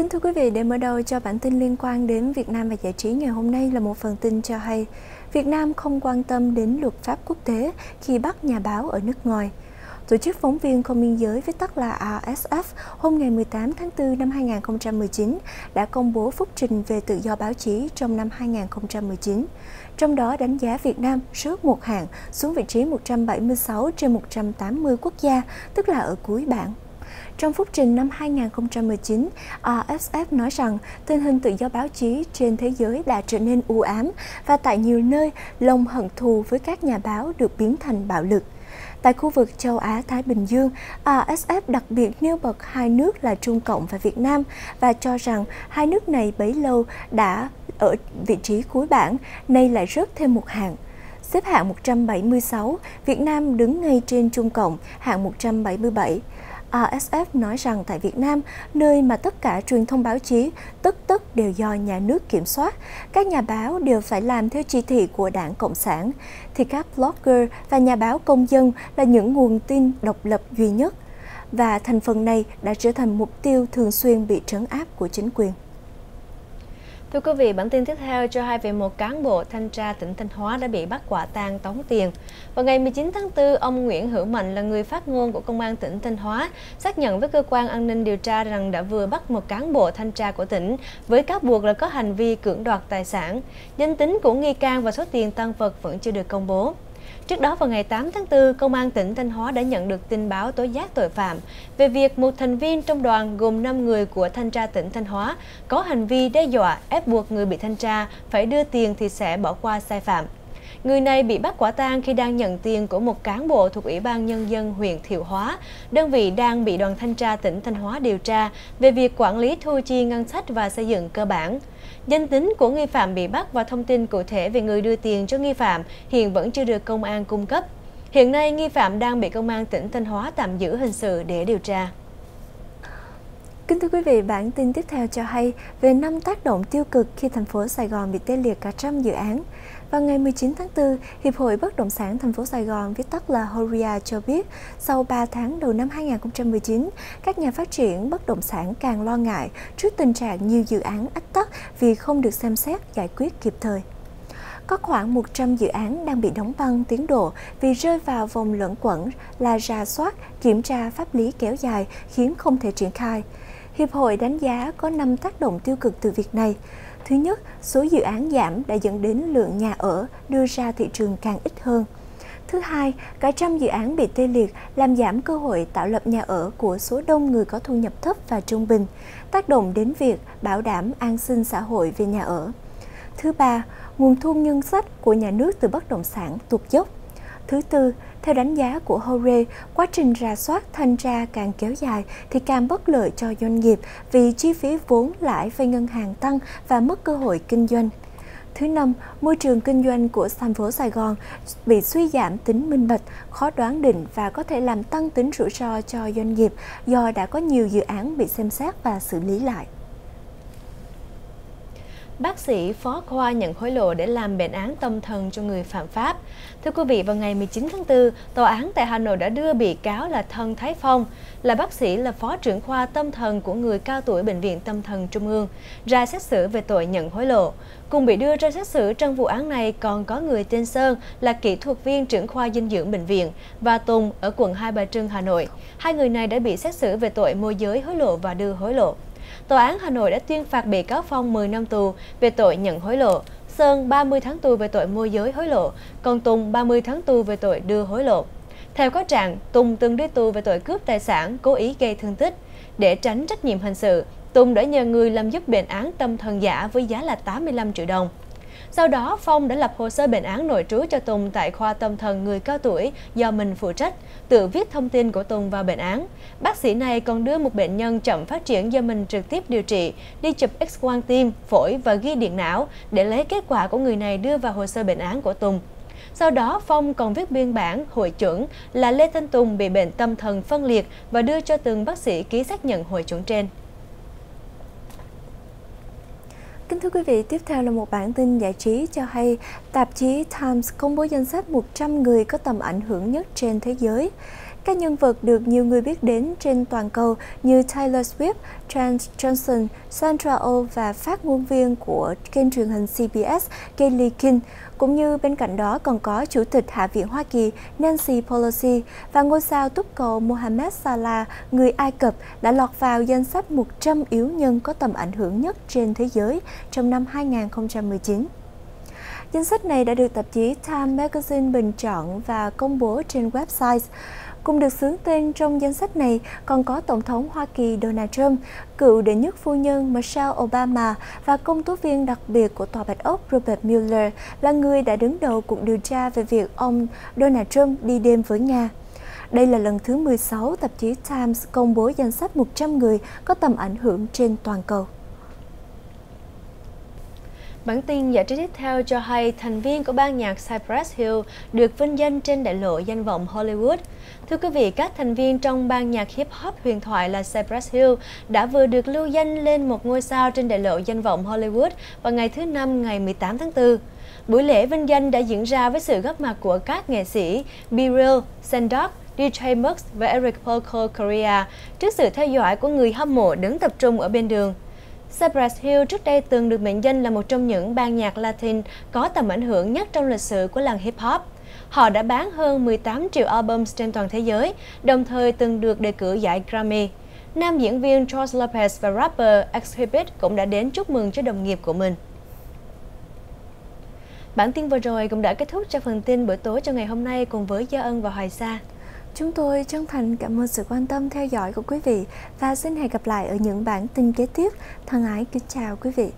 Kính thưa quý vị, để mở đầu cho bản tin liên quan đến Việt Nam và giải trí ngày hôm nay là một phần tin cho hay Việt Nam không quan tâm đến luật pháp quốc tế khi bắt nhà báo ở nước ngoài. Tổ chức phóng viên không biên giới với tắt là RSF hôm ngày 18 tháng 4 năm 2019 đã công bố phúc trình về tự do báo chí trong năm 2019. Trong đó đánh giá Việt Nam rớt một hạng xuống vị trí 176 trên 180 quốc gia, tức là ở cuối bảng. Trong phúc trình năm 2019, RSF nói rằng tình hình tự do báo chí trên thế giới đã trở nên u ám và tại nhiều nơi lòng hận thù với các nhà báo được biến thành bạo lực. Tại khu vực châu Á-Thái Bình Dương, RSF đặc biệt nêu bật hai nước là Trung Cộng và Việt Nam và cho rằng hai nước này bấy lâu đã ở vị trí cuối bảng, nay lại rớt thêm một hạng. Xếp hạng 176, Việt Nam đứng ngay trên Trung Cộng, hạng 177. RSF nói rằng tại Việt Nam, nơi mà tất cả truyền thông báo chí tất tất đều do nhà nước kiểm soát, các nhà báo đều phải làm theo chỉ thị của đảng Cộng sản, thì các blogger và nhà báo công dân là những nguồn tin độc lập duy nhất. Và thành phần này đã trở thành mục tiêu thường xuyên bị trấn áp của chính quyền. Thưa quý vị, bản tin tiếp theo cho hai về một cán bộ thanh tra tỉnh Thanh Hóa đã bị bắt quả tang tống tiền. Vào ngày 19 tháng 4, ông Nguyễn Hữu Mạnh là người phát ngôn của Công an tỉnh Thanh Hóa xác nhận với cơ quan an ninh điều tra rằng đã vừa bắt một cán bộ thanh tra của tỉnh với cáo buộc là có hành vi cưỡng đoạt tài sản. Danh tính của nghi can và số tiền tăng vật vẫn chưa được công bố. Trước đó vào ngày 8 tháng 4, Công an tỉnh Thanh Hóa đã nhận được tin báo tố giác tội phạm về việc một thành viên trong đoàn gồm 5 người của thanh tra tỉnh Thanh Hóa có hành vi đe dọa ép buộc người bị thanh tra phải đưa tiền thì sẽ bỏ qua sai phạm. Người này bị bắt quả tang khi đang nhận tiền của một cán bộ thuộc Ủy ban Nhân dân huyện Thiệu Hóa, đơn vị đang bị đoàn thanh tra tỉnh Thanh Hóa điều tra về việc quản lý thu chi ngân sách và xây dựng cơ bản. Danh tính của nghi phạm bị bắt và thông tin cụ thể về người đưa tiền cho nghi phạm hiện vẫn chưa được công an cung cấp. Hiện nay, nghi phạm đang bị công an tỉnh Thanh Hóa tạm giữ hình sự để điều tra. Kính thưa quý vị, bản tin tiếp theo cho hay về năm tác động tiêu cực khi thành phố Sài Gòn bị tê liệt cả trăm dự án. Vào ngày 19 tháng 4, Hiệp hội Bất động sản thành phố Sài Gòn viết tắt là Horia cho biết, sau 3 tháng đầu năm 2019, các nhà phát triển bất động sản càng lo ngại trước tình trạng nhiều dự án ách tắc vì không được xem xét giải quyết kịp thời có khoảng 100 dự án đang bị đóng băng tiến độ vì rơi vào vòng luẩn quẩn là ra soát, kiểm tra pháp lý kéo dài khiến không thể triển khai. Hiệp hội đánh giá có 5 tác động tiêu cực từ việc này. Thứ nhất, số dự án giảm đã dẫn đến lượng nhà ở đưa ra thị trường càng ít hơn. Thứ hai, cả trăm dự án bị tê liệt làm giảm cơ hội tạo lập nhà ở của số đông người có thu nhập thấp và trung bình, tác động đến việc bảo đảm an sinh xã hội về nhà ở. Thứ ba, nguồn thu ngân sách của nhà nước từ bất động sản tụt dốc. Thứ tư, theo đánh giá của Hore, quá trình rà soát thanh tra càng kéo dài thì càng bất lợi cho doanh nghiệp vì chi phí vốn lãi vay ngân hàng tăng và mất cơ hội kinh doanh. Thứ năm, môi trường kinh doanh của thành phố Sài Gòn bị suy giảm tính minh bạch, khó đoán định và có thể làm tăng tính rủi ro cho doanh nghiệp do đã có nhiều dự án bị xem xét và xử lý lại bác sĩ phó khoa nhận hối lộ để làm bệnh án tâm thần cho người phạm pháp. Thưa quý vị, vào ngày 19 tháng 4, tòa án tại Hà Nội đã đưa bị cáo là Thân Thái Phong, là bác sĩ là phó trưởng khoa tâm thần của người cao tuổi Bệnh viện Tâm thần Trung ương, ra xét xử về tội nhận hối lộ. Cùng bị đưa ra xét xử trong vụ án này còn có người tên Sơn là kỹ thuật viên trưởng khoa dinh dưỡng bệnh viện và Tùng ở quận Hai Bà Trưng, Hà Nội. Hai người này đã bị xét xử về tội môi giới hối lộ và đưa hối lộ. Tòa án Hà Nội đã tuyên phạt bị cáo Phong 10 năm tù về tội nhận hối lộ, Sơn 30 tháng tù về tội môi giới hối lộ, còn Tùng 30 tháng tù về tội đưa hối lộ. Theo cáo trạng, Tùng từng đi tù về tội cướp tài sản, cố ý gây thương tích. Để tránh trách nhiệm hình sự, Tùng đã nhờ người làm giúp bệnh án tâm thần giả với giá là 85 triệu đồng. Sau đó, Phong đã lập hồ sơ bệnh án nội trú cho Tùng tại khoa tâm thần người cao tuổi do mình phụ trách, tự viết thông tin của Tùng vào bệnh án. Bác sĩ này còn đưa một bệnh nhân chậm phát triển do mình trực tiếp điều trị, đi chụp x-quang tim, phổi và ghi điện não để lấy kết quả của người này đưa vào hồ sơ bệnh án của Tùng. Sau đó, Phong còn viết biên bản hội chuẩn là Lê Thanh Tùng bị bệnh tâm thần phân liệt và đưa cho từng bác sĩ ký xác nhận hội chuẩn trên. Kính thưa quý vị, tiếp theo là một bản tin giải trí cho hay tạp chí Times công bố danh sách 100 người có tầm ảnh hưởng nhất trên thế giới. Các nhân vật được nhiều người biết đến trên toàn cầu như Taylor Swift, Trent Johnson, Sandra Oh và phát ngôn viên của kênh truyền hình CBS Kelly King, cũng như bên cạnh đó còn có Chủ tịch Hạ viện Hoa Kỳ Nancy Pelosi và ngôi sao túc cầu Mohamed Salah, người Ai Cập đã lọt vào danh sách 100 yếu nhân có tầm ảnh hưởng nhất trên thế giới trong năm 2019. Danh sách này đã được tạp chí Time Magazine bình chọn và công bố trên website. Cùng được xướng tên trong danh sách này còn có Tổng thống Hoa Kỳ Donald Trump, cựu đệ nhất phu nhân Michelle Obama và công tố viên đặc biệt của Tòa Bạch Ốc Robert Mueller là người đã đứng đầu cuộc điều tra về việc ông Donald Trump đi đêm với Nga. Đây là lần thứ 16 tạp chí Times công bố danh sách 100 người có tầm ảnh hưởng trên toàn cầu. Bản tin giải trí tiếp theo cho hay thành viên của ban nhạc Cypress Hill được vinh danh trên đại lộ danh vọng Hollywood. Thưa quý vị, các thành viên trong ban nhạc hip hop huyền thoại là Cypress Hill đã vừa được lưu danh lên một ngôi sao trên đại lộ danh vọng Hollywood vào ngày thứ Năm ngày 18 tháng 4. Buổi lễ vinh danh đã diễn ra với sự góp mặt của các nghệ sĩ B-Real, Sandok, DJ Mux và Eric Poco Korea trước sự theo dõi của người hâm mộ đứng tập trung ở bên đường. Cypress Hill trước đây từng được mệnh danh là một trong những ban nhạc Latin có tầm ảnh hưởng nhất trong lịch sử của làng hip hop. Họ đã bán hơn 18 triệu album trên toàn thế giới, đồng thời từng được đề cử giải Grammy. Nam diễn viên George Lopez và rapper Exhibit cũng đã đến chúc mừng cho đồng nghiệp của mình. Bản tin vừa rồi cũng đã kết thúc cho phần tin buổi tối cho ngày hôm nay cùng với Gia Ân và Hoài Sa. Chúng tôi chân thành cảm ơn sự quan tâm theo dõi của quý vị và xin hẹn gặp lại ở những bản tin kế tiếp. Thân ái, kính chào quý vị.